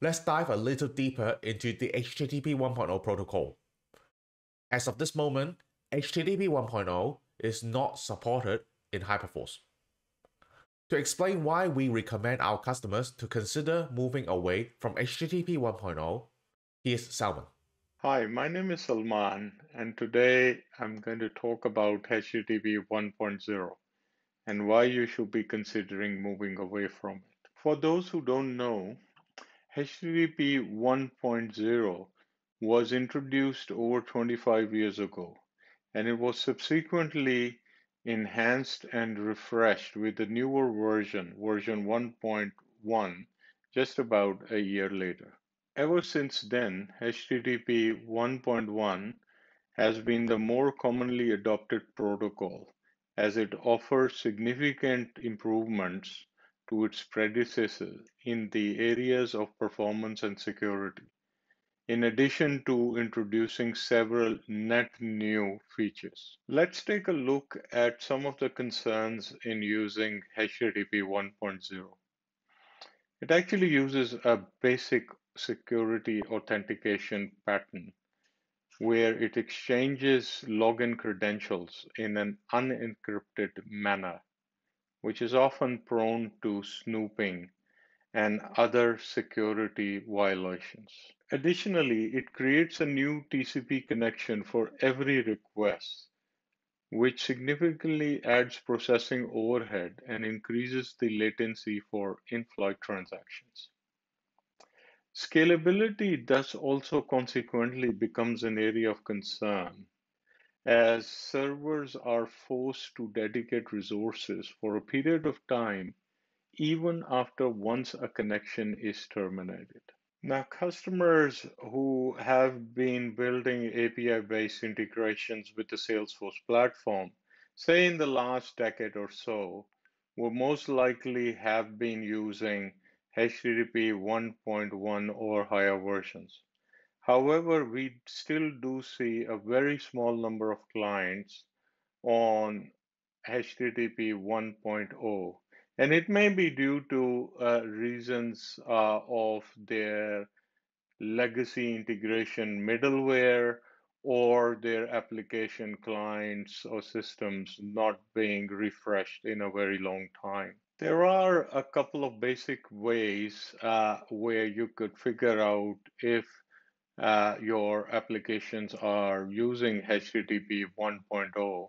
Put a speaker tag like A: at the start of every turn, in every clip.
A: let's dive a little deeper into the HTTP 1.0 protocol. As of this moment, HTTP 1.0 is not supported in Hyperforce. To explain why we recommend our customers to consider moving away from HTTP 1.0, here's Salman.
B: Hi, my name is Salman, and today I'm going to talk about HTTP 1.0 and why you should be considering moving away from it. For those who don't know, HTTP 1.0 was introduced over 25 years ago, and it was subsequently enhanced and refreshed with a newer version, version 1.1, just about a year later. Ever since then, HTTP 1.1 has been the more commonly adopted protocol as it offers significant improvements to its predecessor in the areas of performance and security, in addition to introducing several net new features. Let's take a look at some of the concerns in using HTTP 1.0. It actually uses a basic security authentication pattern where it exchanges login credentials in an unencrypted manner, which is often prone to snooping and other security violations. Additionally, it creates a new TCP connection for every request, which significantly adds processing overhead and increases the latency for in-flight transactions. Scalability thus also consequently becomes an area of concern as servers are forced to dedicate resources for a period of time even after once a connection is terminated. Now, customers who have been building API based integrations with the Salesforce platform, say in the last decade or so, will most likely have been using HTTP 1.1 or higher versions. However, we still do see a very small number of clients on HTTP 1.0, and it may be due to uh, reasons uh, of their legacy integration middleware or their application clients or systems not being refreshed in a very long time. There are a couple of basic ways uh, where you could figure out if uh, your applications are using HTTP 1.0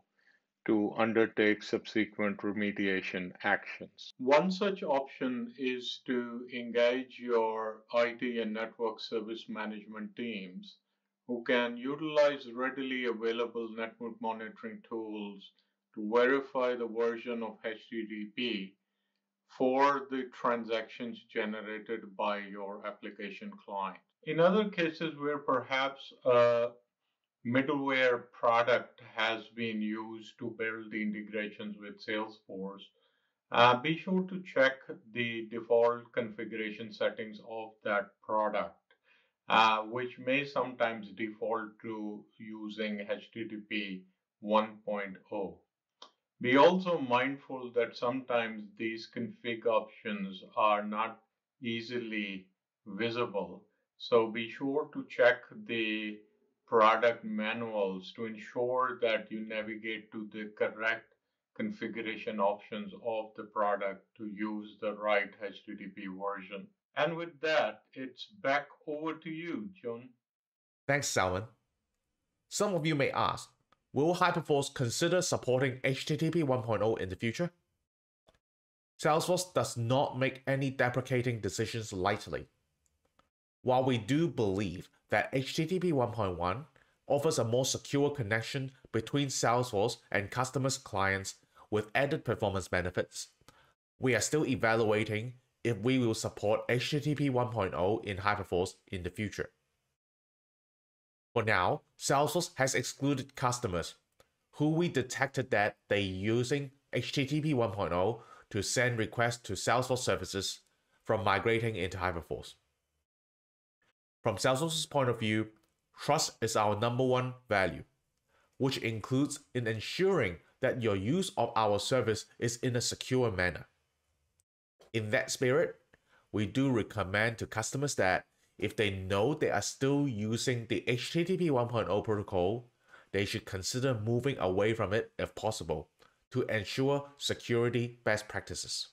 B: to undertake subsequent remediation actions. One such option is to engage your IT and network service management teams who can utilize readily available network monitoring tools to verify the version of HTTP for the transactions generated by your application client. In other cases where perhaps a middleware product has been used to build the integrations with Salesforce, uh, be sure to check the default configuration settings of that product, uh, which may sometimes default to using HTTP 1.0. Be also mindful that sometimes these config options are not easily visible. So be sure to check the product manuals to ensure that you navigate to the correct configuration options of the product to use the right HTTP version. And with that, it's back over to you, John.
A: Thanks, Salman. Some of you may ask, Will Hyperforce consider supporting HTTP 1.0 in the future? Salesforce does not make any deprecating decisions lightly. While we do believe that HTTP 1.1 offers a more secure connection between Salesforce and customers' clients with added performance benefits, we are still evaluating if we will support HTTP 1.0 in Hyperforce in the future. For now, Salesforce has excluded customers who we detected that they using HTTP 1.0 to send requests to Salesforce services from migrating into Hyperforce. From Salesforce's point of view, trust is our number one value, which includes in ensuring that your use of our service is in a secure manner. In that spirit, we do recommend to customers that if they know they are still using the HTTP 1.0 protocol, they should consider moving away from it if possible to ensure security best practices.